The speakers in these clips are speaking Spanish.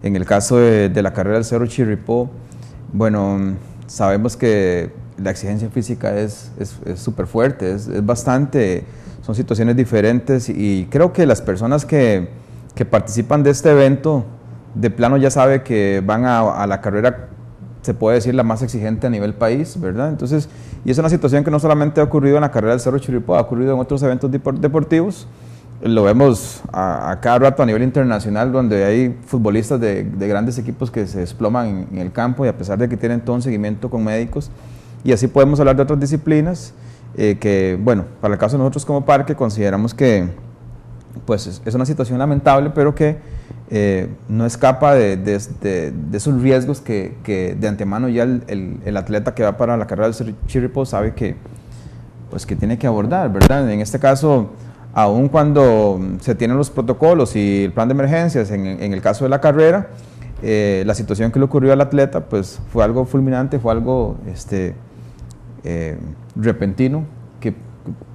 En el caso de, la carrera del Cerro Chirripó, bueno, sabemos que la exigencia física es súper fuerte, es, bastante, son situaciones diferentes y creo que las personas que, participan de este evento de plano ya sabe que van a, la carrera, se puede decir, la más exigente a nivel país, ¿verdad? Entonces, y es una situación que no solamente ha ocurrido en la carrera del Cerro Chirripó, ha ocurrido en otros eventos deportivos lo vemos a, cada rato a nivel internacional, donde hay futbolistas de, grandes equipos que se desploman en, el campo y a pesar de que tienen todo un seguimiento con médicos. Y así podemos hablar de otras disciplinas eh, que, bueno, para el caso de nosotros como parque consideramos que pues es, una situación lamentable, pero que eh, no escapa de, esos riesgos que, de antemano ya el, atleta que va para la carrera del Chiripo sabe que, pues, que tiene que abordar, ¿verdad? En este caso aun cuando se tienen los protocolos y el plan de emergencias, en, el caso de la carrera, eh, la situación que le ocurrió al atleta pues fue algo fulminante, fue algo este, eh, repentino, que,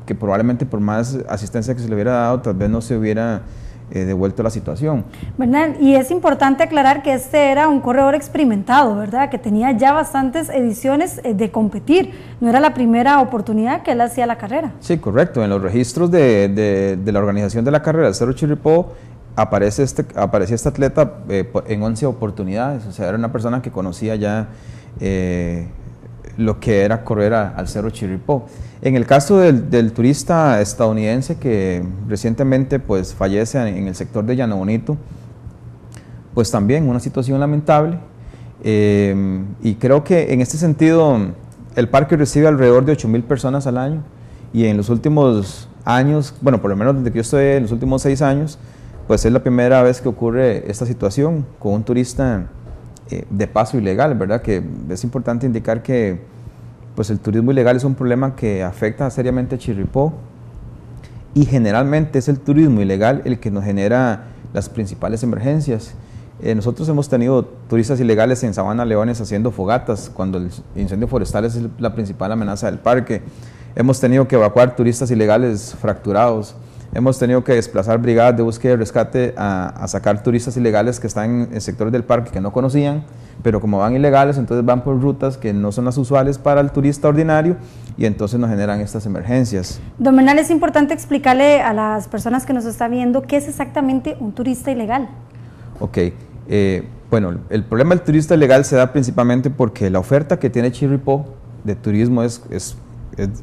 que, probablemente por más asistencia que se le hubiera dado, tal vez no se hubiera eh, devuelto la situación. ¿Verdad? Y es importante aclarar que este era un corredor experimentado, ¿verdad? Que tenía ya bastantes ediciones eh, de competir. No era la primera oportunidad que él hacía la carrera. Sí, correcto. En los registros de, de, la organización de la carrera del Cerro Chirripó aparece este, aparecía este atleta eh, en 11 oportunidades. O sea, era una persona que conocía ya lo que era correr al Cerro Chirripó. En el caso del, turista estadounidense que recientemente pues, fallece en el sector de Llano Bonito, pues también una situación lamentable. Eh, y creo que en este sentido el parque recibe alrededor de 8 mil personas al año y en los últimos años, bueno, por lo menos desde que yo estoy en los últimos seis años, pues es la primera vez que ocurre esta situación con un turista eh, de paso ilegal, ¿verdad? Que es importante indicar que pues el turismo ilegal es un problema que afecta seriamente a Chirripó y generalmente es el turismo ilegal el que nos genera las principales emergencias. Eh, nosotros hemos tenido turistas ilegales en Sabana Leones haciendo fogatas cuando el incendio forestal es la principal amenaza del parque. Hemos tenido que evacuar turistas ilegales fracturados. Hemos tenido que desplazar brigadas de búsqueda y rescate a, sacar turistas ilegales que están en sectores del parque que no conocían, pero como van ilegales, entonces van por rutas que no son las usuales para el turista ordinario y entonces nos generan estas emergencias. Don Menal, es importante explicarle a las personas que nos están viendo qué es exactamente un turista ilegal. Ok, eh, bueno, el problema del turista ilegal se da principalmente porque la oferta que tiene Chirripó de turismo es, es,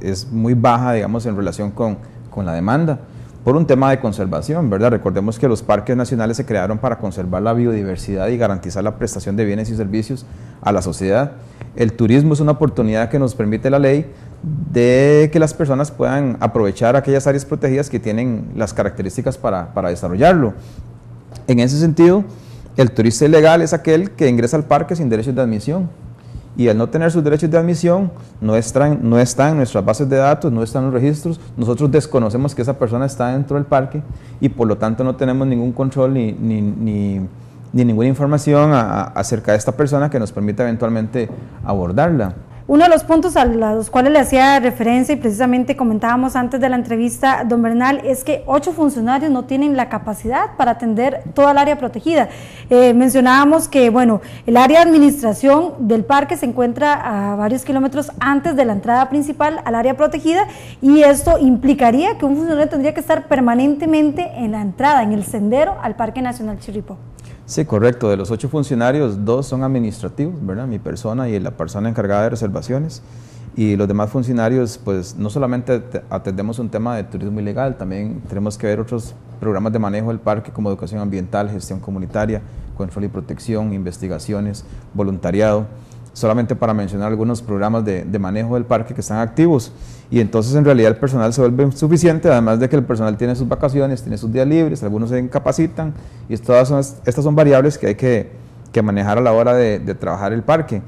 es, muy baja, digamos, en relación con, con la demanda por un tema de conservación, ¿verdad? Recordemos que los parques nacionales se crearon para conservar la biodiversidad y garantizar la prestación de bienes y servicios a la sociedad. El turismo es una oportunidad que nos permite la ley de que las personas puedan aprovechar aquellas áreas protegidas que tienen las características para, para desarrollarlo. En ese sentido, el turista ilegal es aquel que ingresa al parque sin derechos de admisión y al no tener sus derechos de admisión, no están, no en nuestras bases de datos, no están los registros, nosotros desconocemos que esa persona está dentro del parque y por lo tanto no tenemos ningún control ni, ni, ninguna información acerca de esta persona que nos permita eventualmente abordarla. Uno de los puntos a los cuales le hacía referencia y precisamente comentábamos antes de la entrevista, don Bernal, es que ocho funcionarios no tienen la capacidad para atender toda el área protegida. Eh, mencionábamos que, bueno, el área de administración del parque se encuentra a varios kilómetros antes de la entrada principal al área protegida y esto implicaría que un funcionario tendría que estar permanentemente en la entrada, en el sendero al Parque Nacional Chirripó. Sí, correcto. De los ocho funcionarios, dos son administrativos, ¿verdad? Mi persona y la persona encargada de reservaciones. Y los demás funcionarios, pues no solamente atendemos un tema de turismo ilegal, también tenemos que ver otros programas de manejo del parque como educación ambiental, gestión comunitaria, control y protección, investigaciones, voluntariado solamente para mencionar algunos programas de, manejo del parque que están activos. Y entonces en realidad el personal se vuelve suficiente, además de que el personal tiene sus vacaciones, tiene sus días libres, algunos se incapacitan, y todas estas son variables que hay que, manejar a la hora de, de trabajar el parque.